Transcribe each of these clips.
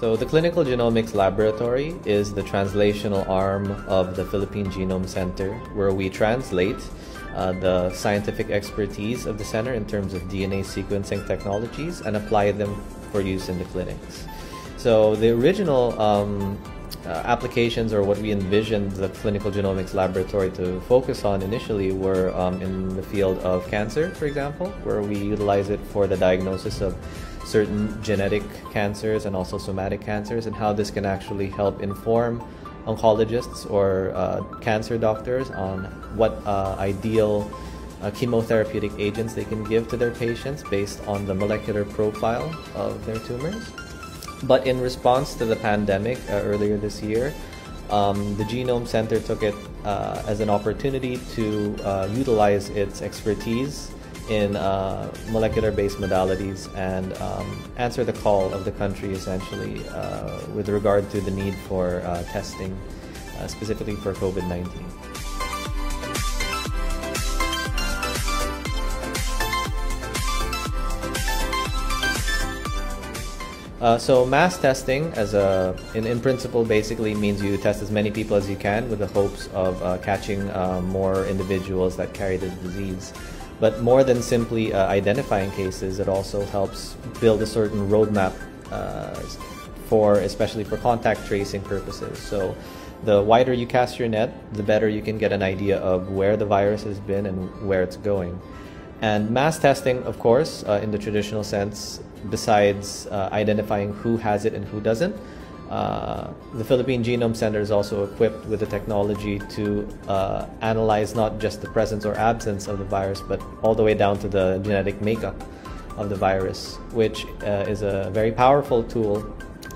So, the Clinical Genomics Laboratory is the translational arm of the Philippine Genome Center, where we translate uh, the scientific expertise of the center in terms of DNA sequencing technologies and apply them for use in the clinics. So, the original um, uh, applications or what we envisioned the clinical genomics laboratory to focus on initially were um, in the field of cancer, for example, where we utilize it for the diagnosis of certain genetic cancers and also somatic cancers, and how this can actually help inform oncologists or uh, cancer doctors on what uh, ideal uh, chemotherapeutic agents they can give to their patients based on the molecular profile of their tumors. But in response to the pandemic uh, earlier this year, um, the Genome Center took it uh, as an opportunity to uh, utilize its expertise in uh, molecular based modalities and um, answer the call of the country essentially uh, with regard to the need for uh, testing, specifically for COVID 19. Uh, so mass testing, as a in, in principle, basically means you test as many people as you can with the hopes of uh, catching uh, more individuals that carry the disease. But more than simply uh, identifying cases, it also helps build a certain roadmap uh, for, especially for contact tracing purposes. So the wider you cast your net, the better you can get an idea of where the virus has been and where it's going. And mass testing, of course, uh, in the traditional sense, besides uh, identifying who has it and who doesn't, uh, the Philippine Genome Center is also equipped with the technology to uh, analyze not just the presence or absence of the virus, but all the way down to the genetic makeup of the virus, which uh, is a very powerful tool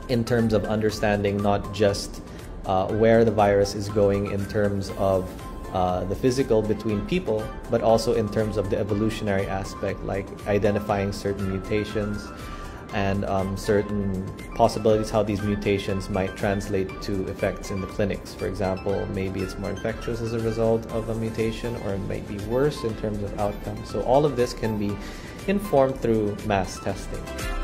in terms of understanding not just uh, where the virus is going in terms of uh, the physical between people, but also in terms of the evolutionary aspect, like identifying certain mutations and um, certain possibilities how these mutations might translate to effects in the clinics. For example, maybe it's more infectious as a result of a mutation, or it might be worse in terms of outcome. So, all of this can be informed through mass testing.